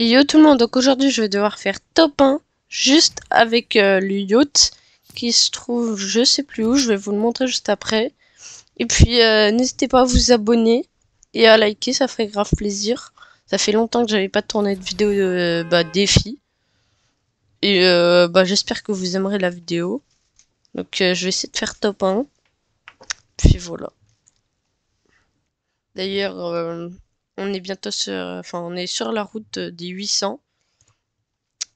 Yo tout le monde, donc aujourd'hui je vais devoir faire top 1 juste avec euh, le yacht qui se trouve je sais plus où, je vais vous le montrer juste après. Et puis euh, n'hésitez pas à vous abonner et à liker, ça ferait grave plaisir. Ça fait longtemps que j'avais pas tourné de vidéo de bah, défi. Et euh, bah, j'espère que vous aimerez la vidéo. Donc je vais essayer de faire top 1. Puis voilà. D'ailleurs, on est bientôt sur, enfin, on est sur la route des 800.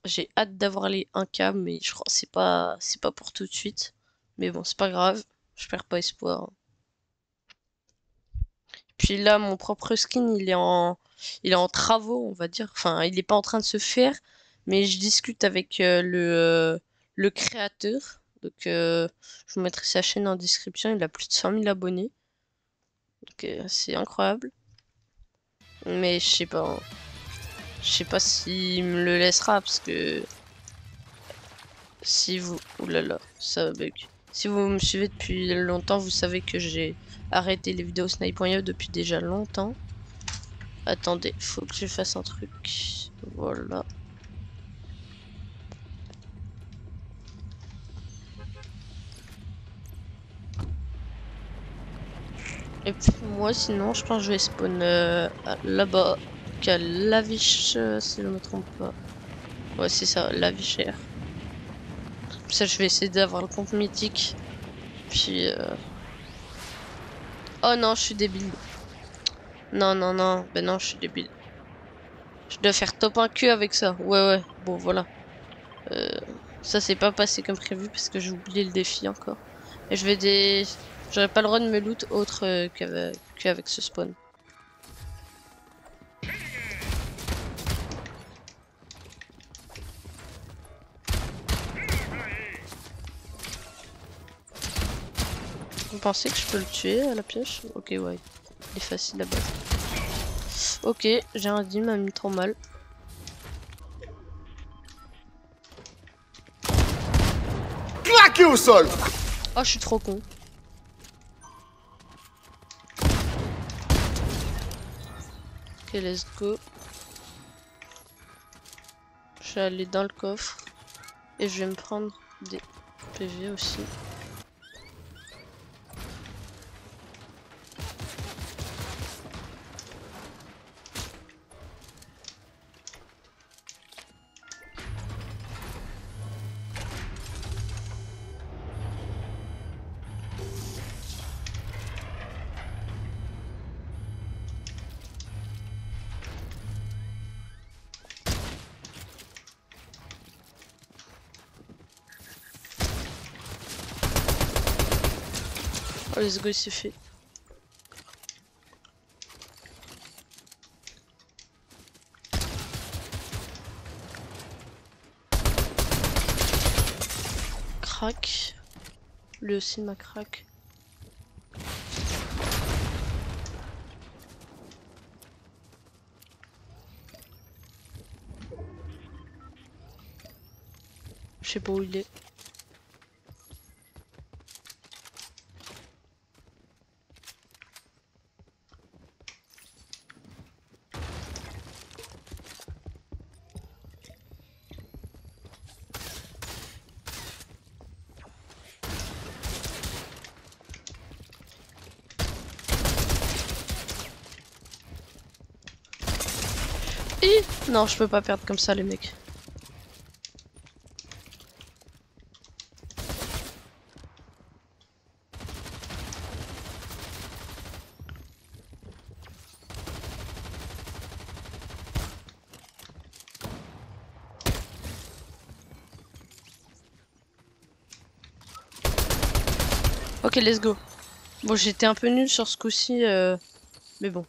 J'ai hâte d'avoir les 1K, mais je crois que c'est pas, pas pour tout de suite. Mais bon, c'est pas grave, je perds pas espoir. Puis là, mon propre skin, il est en, il est en travaux, on va dire. Enfin, il est pas en train de se faire, mais je discute avec euh, le, euh, créateur. Donc, euh, je vous mettrai sa chaîne en description. Il a plus de 100 000 abonnés. Donc, c'est incroyable. Mais je sais pas. Je sais pas s'il me le laissera parce que si vous oulala ça bug. Si vous me suivez depuis longtemps, vous savez que j'ai arrêté les vidéos snipe.io depuis déjà longtemps. Attendez, faut que je fasse un truc. Voilà. Et puis moi sinon je pense que je vais spawn euh, là-bas qu'à Lavish euh, si je me trompe pas. Ouais c'est ça, Lavichère. Ça je vais essayer d'avoir le compte mythique. Puis euh... Oh non je suis débile. Non non non, ben non je suis débile. Je dois faire top 1 Q avec ça. Ouais ouais, bon voilà. Euh... Ça s'est pas passé comme prévu parce que j'ai oublié le défi encore. Et je vais des... J'aurais pas le droit de me loot autre euh, qu'avec ce spawn. Vous pensez que je peux le tuer à la pioche? Ok, ouais. Il est facile à base. Ok, j'ai un dim, m'a mis trop mal. Claqué au sol Oh, je suis trop con. Ok, let's go. Je vais aller dans le coffre. Et je vais me prendre des PV aussi. Oh, let's go, c'est fait. Crac. Lui aussi m'a crack. Je sais pas où il est. Non, je peux pas perdre comme ça les mecs. Ok, let's go. Bon, j'étais un peu nul sur ce coup-ci, euh... mais bon.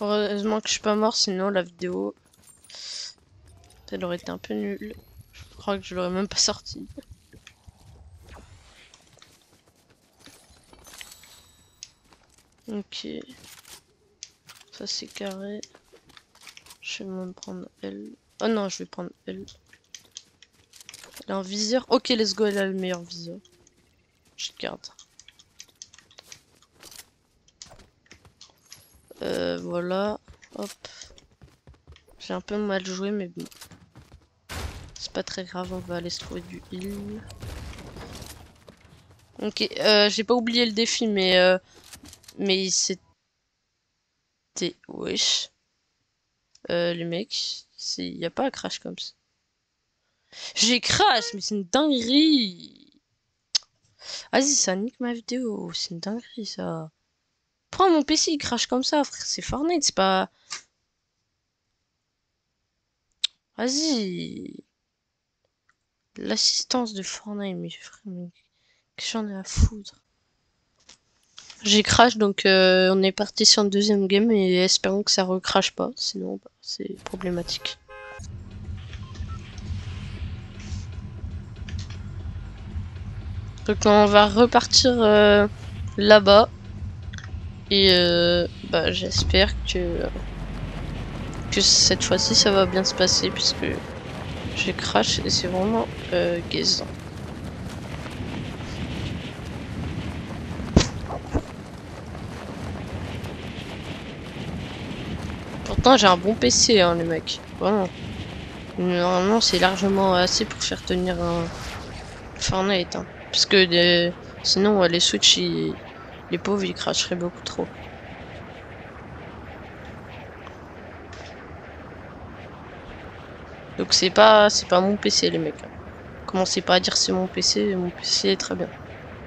Heureusement que je suis pas mort, sinon la vidéo, elle aurait été un peu nulle. Je crois que je l'aurais même pas sorti. Ok. Ça c'est carré. Je vais même prendre elle. Oh non, je vais prendre elle. Elle a un viseur. Ok, let's go, elle a le meilleur viseur. Je garde. Euh, voilà. Hop. J'ai un peu mal joué, mais bon. C'est pas très grave, on va aller se trouver du heal. Ok, euh, j'ai pas oublié le défi, mais... Euh, mais c'était... Wesh. Euh, les mecs, il y a pas un crash comme ça. J'ai crash, mais c'est une dinguerie. Vas-y, ça nique ma vidéo. C'est une dinguerie, ça. Prends mon PC, il crash comme ça, frère. C'est Fortnite, c'est pas... Vas-y. L'assistance de Fortnite, mais frère, j'en ai à foutre? J'ai crash, donc euh, on est parti sur une deuxième game et espérons que ça recrache pas, sinon bah, c'est problématique. Donc on va repartir euh, là-bas. Et euh, bah, j'espère que, que cette fois-ci ça va bien se passer puisque j'ai crash et c'est vraiment euh, Pourtant j'ai un bon PC hein les mecs. Vraiment. Normalement c'est largement assez pour faire tenir un Fortnite. Hein. Parce que sinon les Switch les pauvres ils cracheraient beaucoup trop. Donc c'est pas c'est pas mon PC les mecs. Commencez pas à dire c'est mon PC, mon PC est très bien.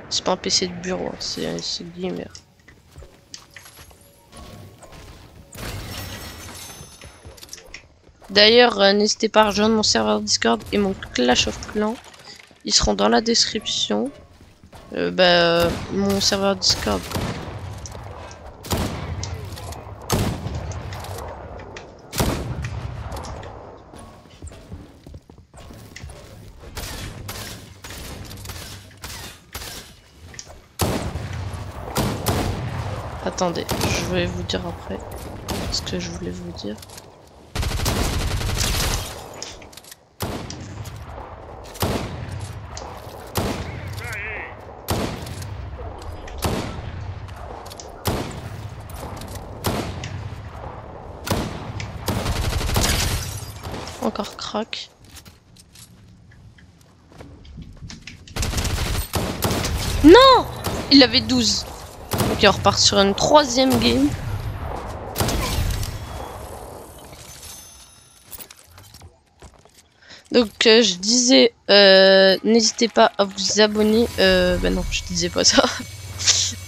C'est pas un PC de bureau, hein. c'est gamer. D'ailleurs, euh, n'hésitez pas à rejoindre mon serveur Discord et mon Clash of Clans. Ils seront dans la description. Euh, bah, euh, mon serveur Discord. Attendez, je vais vous dire après ce que je voulais vous dire. Non Il avait 12. Ok, on repart sur une troisième game. Donc euh, je disais, euh, n'hésitez pas à vous abonner. Euh, ben non, je disais pas ça.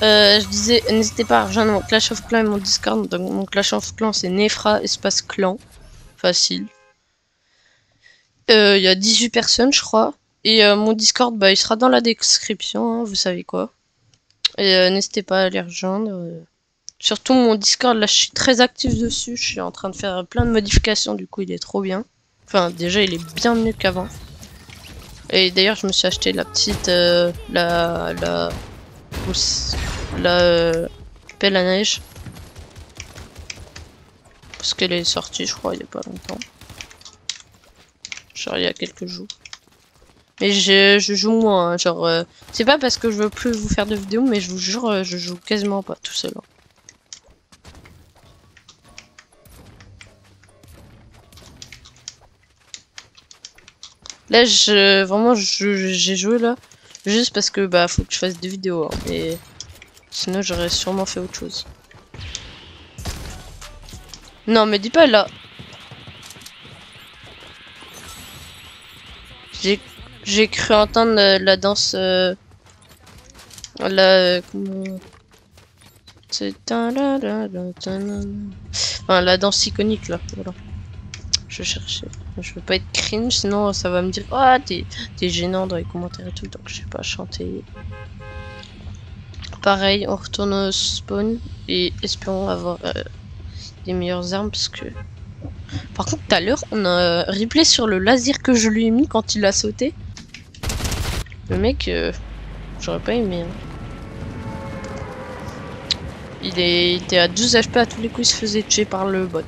Je disais, n'hésitez pas à rejoindre mon Clash of Clans et mon Discord. Donc mon Clash of Clans c'est Nefra espace clan. Facile. Il y a 18 personnes je crois. Et mon Discord, bah, il sera dans la description, hein, vous savez quoi. Et euh, n'hésitez pas à les rejoindre. Euh. Surtout mon Discord, là je suis très actif dessus. Je suis en train de faire plein de modifications, du coup il est trop bien. Enfin déjà il est bien mieux qu'avant. Et d'ailleurs je me suis acheté la petite... Euh, la... La... La... pelle à neige. Parce qu'elle est sortie je crois il y a pas longtemps. Genre il y a quelques jours. Mais je, je joue moins, hein, genre... Euh, c'est pas parce que je veux plus vous faire de vidéos, mais je vous jure, euh, je joue quasiment pas tout seul. Hein. Là, je, vraiment, j'ai joué là, juste parce que bah faut que je fasse des vidéos. Hein, mais sinon, j'aurais sûrement fait autre chose. Non, mais dis pas là. J'ai cru entendre euh, la danse. Euh, la. Enfin, la danse iconique là. Voilà. Je cherchais. Je veux pas être cringe, sinon ça va me dire Ah, t'es gênant dans les commentaires et tout, donc je vais pas chanter. Pareil, on retourne au spawn et espérons avoir euh, des meilleures armes parce que. Par contre, tout à l'heure, on a replay sur le laser que je lui ai mis quand il a sauté. Le mec, euh, j'aurais pas aimé. Hein. Il, est, était à 12 HP à tous les coups, il se faisait tuer par le bot.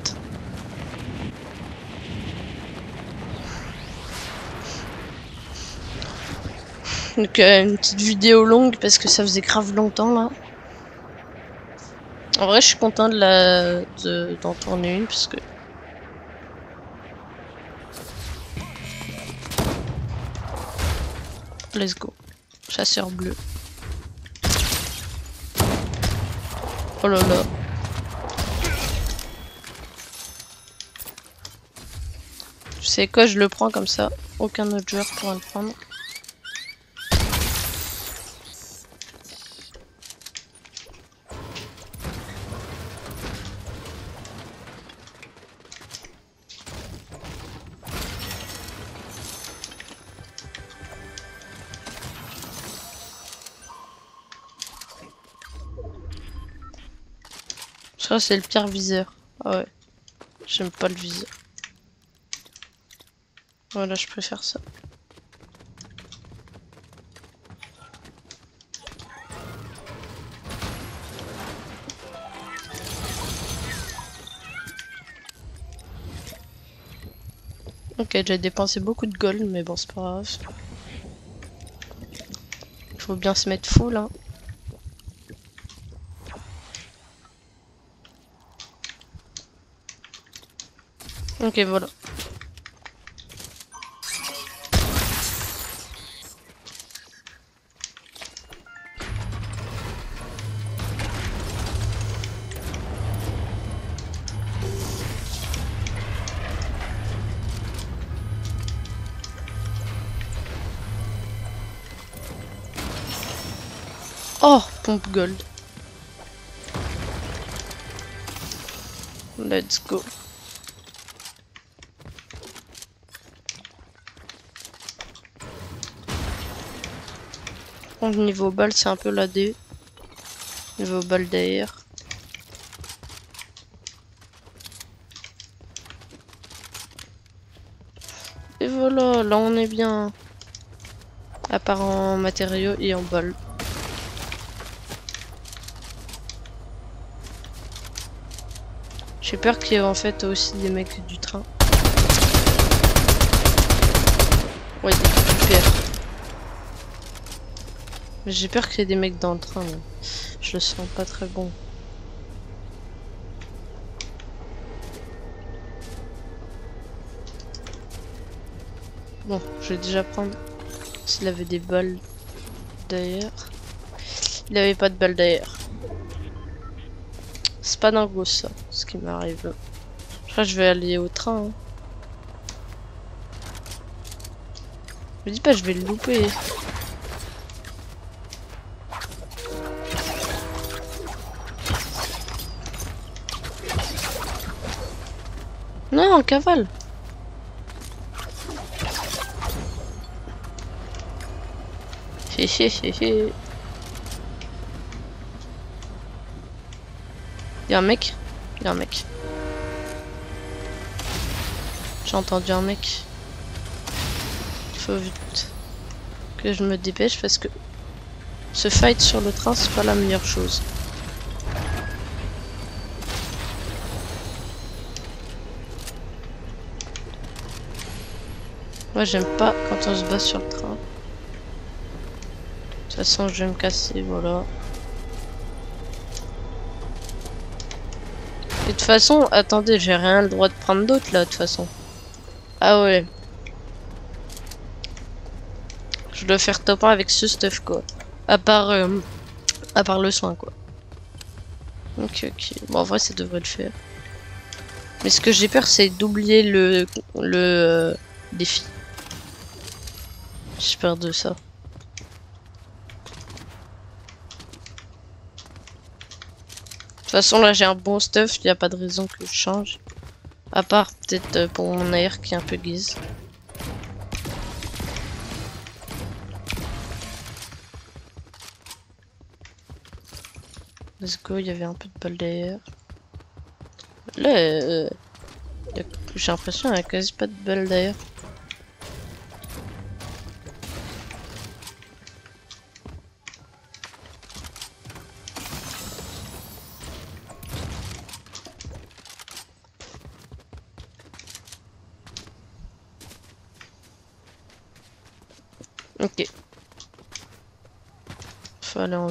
Donc euh, une petite vidéo longue parce que ça faisait grave longtemps là. En vrai je suis content de la d'en tourner une parce que Let's go. Chasseur bleu. Oh là là. Tu sais quoi, je le prends comme ça. Aucun autre joueur pourra le prendre. Que c'est le pire viseur. Ah ouais. J'aime pas le viseur. Voilà, je préfère ça. Ok, j'ai dépensé beaucoup de gold, mais bon, c'est pas grave. Il faut bien se mettre full, hein. Ok, voilà. Oh, pompe gold. Let's go. Bon, niveau balle, c'est un peu la D. Niveau balle d'air. Et voilà, là on est bien. À part en matériaux et en balle. J'ai peur qu'il y ait en fait aussi des mecs du train. J'ai peur qu'il y ait des mecs dans le train. Je le sens pas très bon. Bon, je vais déjà prendre s'il avait des balles d'ailleurs. Il avait pas de balles d'ailleurs. C'est pas dingo ça, ce qui m'arrive. Je crois que je vais aller au train. hein. Me dis pas je vais le louper. En cavale. Hé hé hé hé. Y'a un mec Y'a un mec. J'ai entendu un mec. Faut vite que je me dépêche parce que ce fight sur le train c'est pas la meilleure chose. Moi j'aime pas quand on se bat sur le train. De toute façon je vais me casser, voilà. De toute façon, attendez, j'ai rien le droit de prendre d'autre là, de toute façon. Ah ouais. Je dois faire top 1 avec ce stuff quoi. À part, euh, à part le soin quoi. Ok, ok. Bon, en vrai, ça devrait le faire. Mais ce que j'ai peur, c'est d'oublier le, le euh, défi. J'ai peur de ça. De toute façon, là, j'ai un bon stuff. Il n'y a pas de raison que je change. À part peut-être euh, pour mon air qui est un peu guise. Let's go, il y avait un peu de balle d'air. Là, euh, j'ai l'impression qu'il n'y a quasi pas de balle d'air.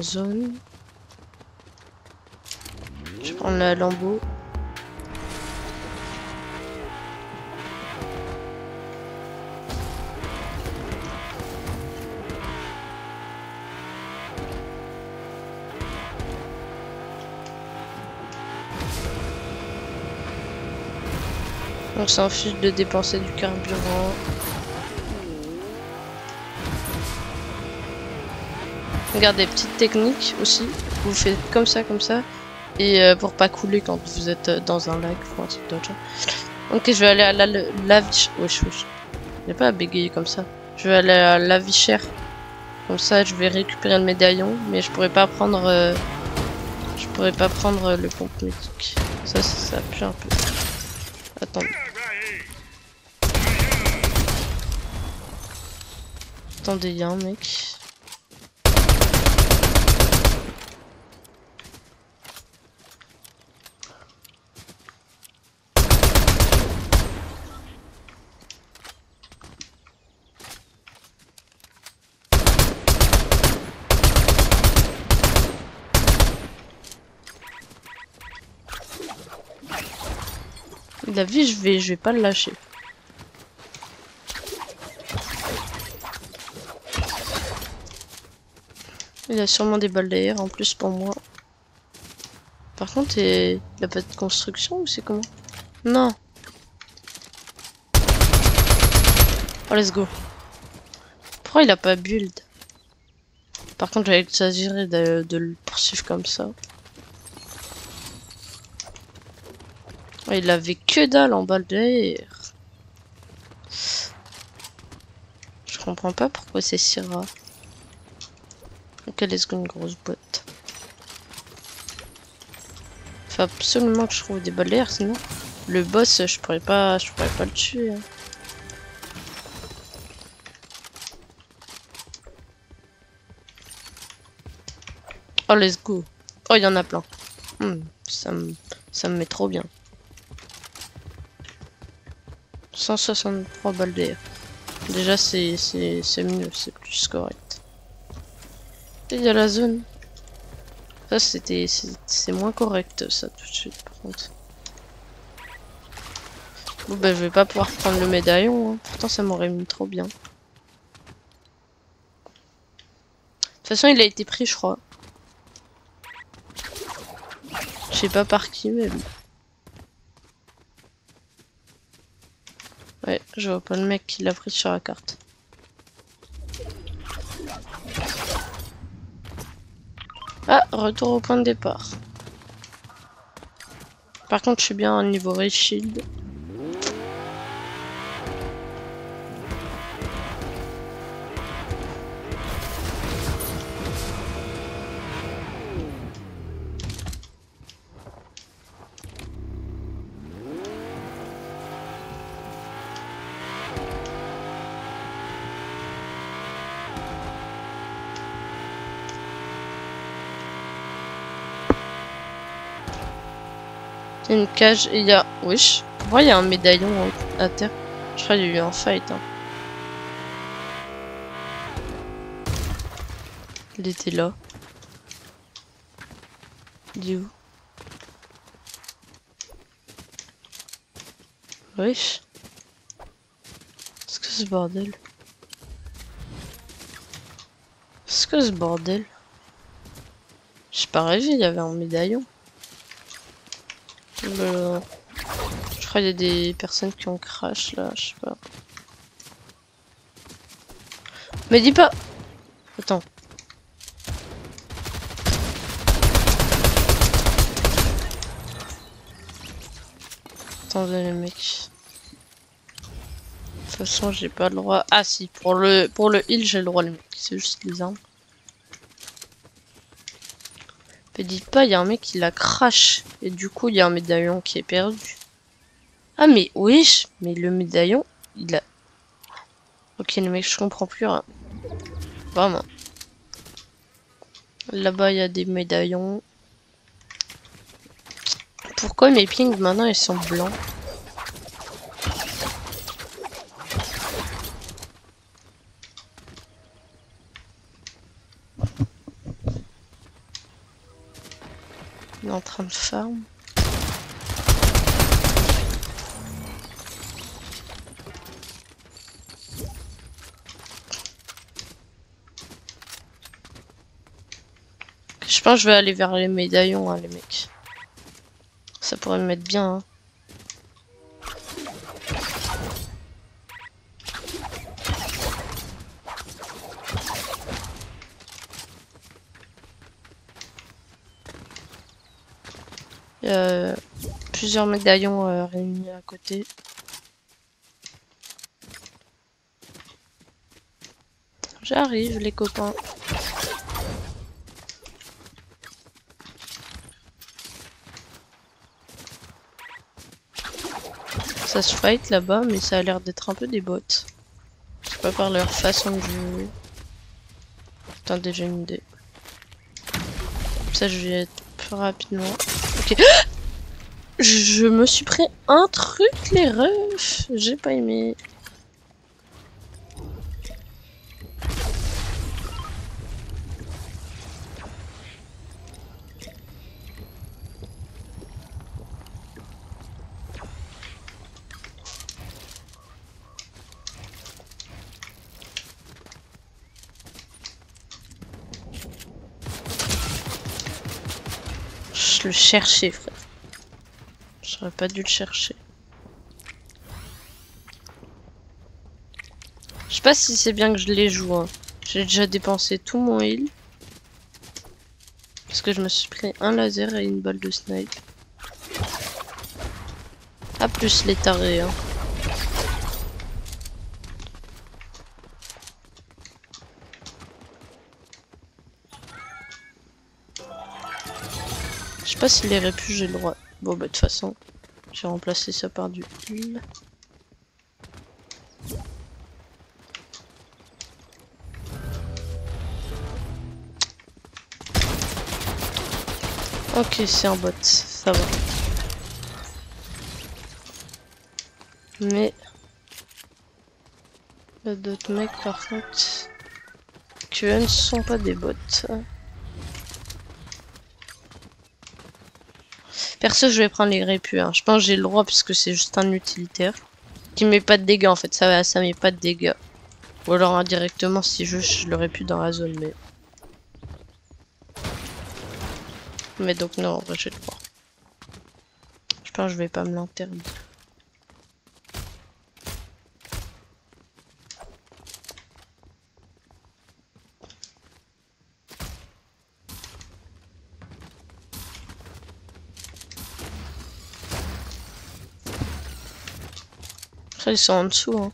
Je prends le lambeau. On s'en fiche de dépenser du carburant. Regardez, petite technique aussi. Vous faites comme ça, comme ça. Et euh, pour pas couler quand vous êtes euh, dans un lac ou un truc d'autre. Ok, je vais aller à la, la, Wesh, wesh. Je pas à bégayer comme ça. Je vais aller à la vichère. Comme ça, je vais récupérer le médaillon. Mais je pourrais pas prendre... Euh, je pourrais pas prendre le pompe médic. Ça, ça, ça pue un peu. Attendez. Attendez, y'a un mec. La vie, je vais, je vais pas le lâcher. Il a sûrement des balles d'air en plus pour moi. Par contre, il a pas de construction ou c'est comment? Non. Oh, let's go. Pourquoi il a pas build? Par contre, j'avais exagéré de, de le poursuivre comme ça. Il avait que dalle en balle d'air. Je comprends pas pourquoi c'est si rare. Ok, let's go, une grosse boîte. Faut absolument que je trouve des balles d'air, sinon le boss, je pourrais pas, je pourrais pas le tuer. Hein. Oh, let's go. Oh, il y en a plein. Hmm, ça ça me met trop bien. 163 balles d'air. Déjà, c'est mieux, c'est plus correct. Il y a la zone. Ça, c'était. C'est moins correct, ça, tout de suite, par contre. Bon, bah, je vais pas pouvoir prendre le médaillon. Hein. Pourtant, ça m'aurait mis trop bien. De toute façon, il a été pris, je crois. Je sais pas par qui, mais Ouais, je vois pas le mec qui l'a pris sur la carte. Ah, retour au point de départ. Par contre, je suis bien au niveau Ray. Une cage et il y a... Wesh. Pourquoi il y a un médaillon à terre Je crois qu'il y a eu un fight. Hein. Il était là. Il où? Wesh. Qu'est-ce que ce bordel? Qu'est-ce que ce bordel? J'ai pas rêvé, il y avait un médaillon. Je crois qu'il y a des personnes qui ont crash là, je sais pas. Mais dis pas Attends. Attendez les mecs. De toute façon j'ai pas le droit. Ah si, pour le pour le heal j'ai le droit les mecs, c'est juste les armes. Dites pas, il y a un mec qui la crash. Et du coup, il y a un médaillon qui est perdu. Ah, mais wesh, mais le médaillon, il a... Ok, le mec, je comprends plus rien. Vraiment. Là-bas, il y a des médaillons. Pourquoi mes pings, maintenant, ils sont blancs? En train de farm. Je pense que je vais aller vers les médaillons, hein, les mecs. Ça pourrait me mettre bien. Hein. Il y a plusieurs médaillons euh, réunis à côté. J'arrive les copains. Ça se fight là-bas, mais ça a l'air d'être un peu des bots. Je sais pas par leur façon de jouer. Putain, déjà une idée. Ça, je vais être plus rapidement. Ok. Je me suis pris un truc, les refs. J'ai pas aimé. Je le cherchais, frère. J'aurais pas dû le chercher. Je sais pas si c'est bien que je les joue. Hein. J'ai déjà dépensé tout mon heal. Parce que je me suis pris un laser et une balle de snipe. Ah, plus les tarés. Hein. Pas si les répus j'ai le droit. Bon bah de toute façon, j'ai remplacé ça par du heal. Ok, c'est un bot, ça va. Mais... D'autres mecs par contre... eux ne sont pas des bots. Perso, je vais prendre les répus. Hein. Je pense que j'ai le droit parce que c'est juste un utilitaire. Qui met pas de dégâts en fait. Ça, ça met pas de dégâts. Ou alors indirectement si je, je l'aurais pu dans la zone. Mais... mais donc non, j'ai le droit. Je pense que je vais pas me l'interdire. Ils sont en dessous. Hein.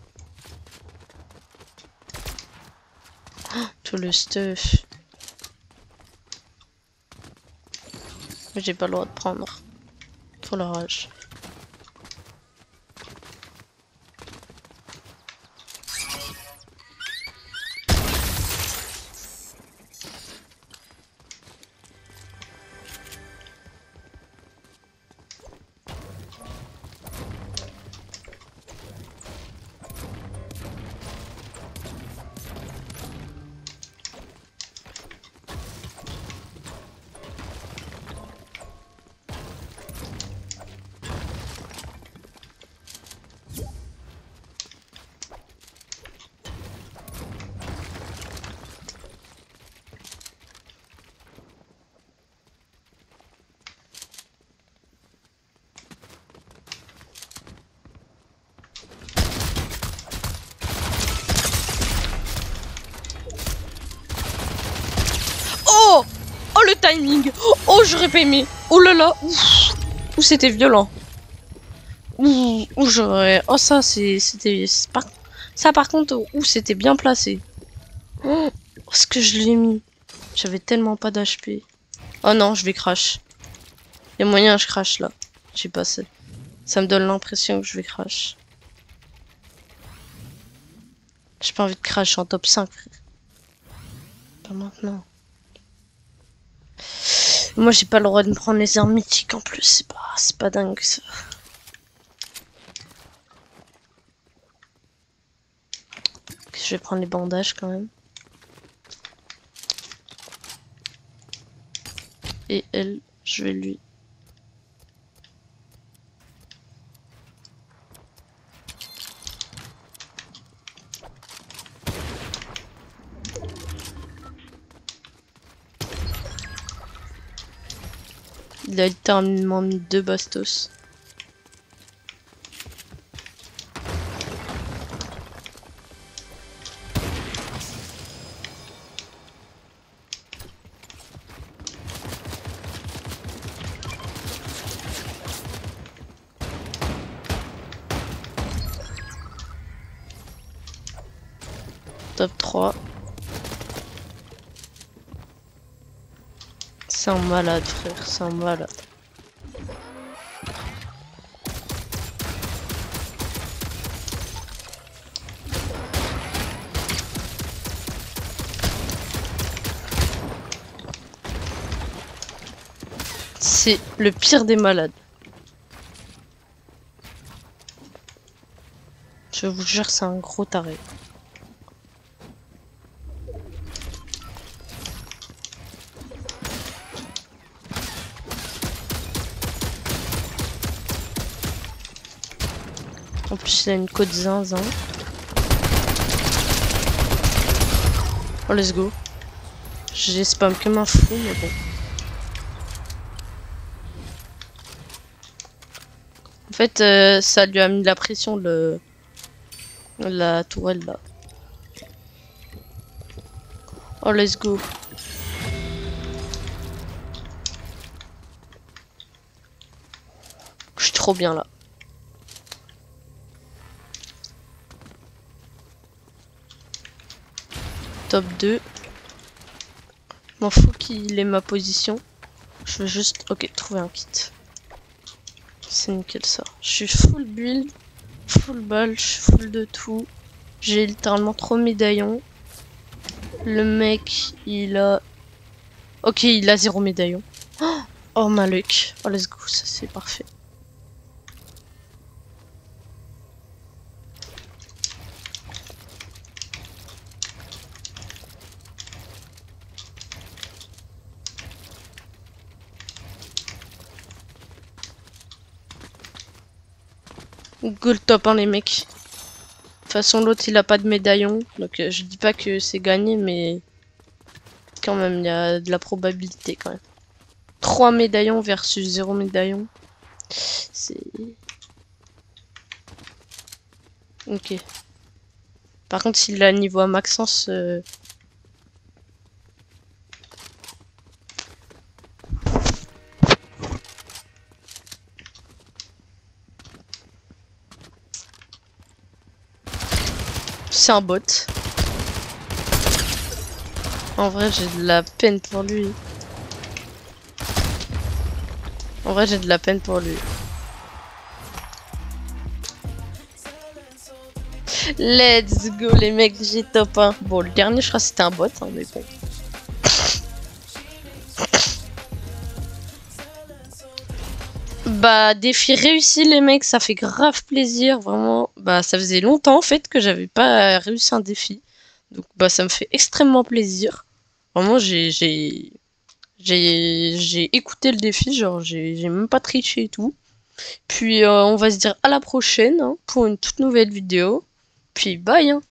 Oh, tout le stuff. J'ai pas le droit de prendre. Pour la rage. Timing Oh j'aurais pas aimé Oh là là Ouh c'était violent Ouh, j'aurais... Oh ça c'était... Ça par contre, où c'était bien placé. Oh, ce que je l'ai mis. J'avais tellement pas d'HP. Oh non, je vais crash. Il y a moyen, je crash là. J'ai passé. Ça me donne l'impression que je vais crash. J'ai pas envie de crash en top 5. Pas maintenant. Moi, j'ai pas le droit de me prendre les armes mythiques en plus. C'est pas, c'est pas dingue ça. Je vais prendre les bandages quand même. Et elle, je vais lui Il a littéralement mis deux bastos. Un malade, frère. C'est un malade. C'est le pire des malades. Je vous jure, c'est un gros taré. En plus, il a une côte zinzin. Oh, let's go. J'ai spam comme un fou, mais bon. En fait, euh, ça lui a mis la pression, le... la tourelle, là. Oh, let's go. Je suis trop bien, là. Top 2. M'en fous qu'il ait ma position. Je veux juste, ok, trouver un kit. C'est nickel ça. Je suis full build, full balle, je suis full de tout. J'ai littéralement trop médaillons. Le mec, il a... Ok, il a zéro médaillon. Oh, ma luck. Oh, let's go, ça c'est parfait. Gold top hein, les mecs. De toute façon l'autre il a pas de médaillon. Donc euh, je dis pas que c'est gagné mais quand même il y a de la probabilité quand même. 3 médaillons versus 0 médaillon. C'est... Ok. Par contre s'il a niveau à Maxence... c'est un bot. En vrai, j'ai de la peine pour lui. En vrai, j'ai de la peine pour lui. Let's go les mecs, j'ai top 1. Bon, le dernier, je crois c'était un bot, hein. Bah, défi réussi les mecs, ça fait grave plaisir, vraiment. Bah, ça faisait longtemps en fait que j'avais pas réussi un défi. Donc, bah, ça me fait extrêmement plaisir. Vraiment, j'ai écouté le défi, genre j'ai même pas triché et tout. Puis euh, on va se dire à la prochaine hein, pour une toute nouvelle vidéo. Puis bye hein.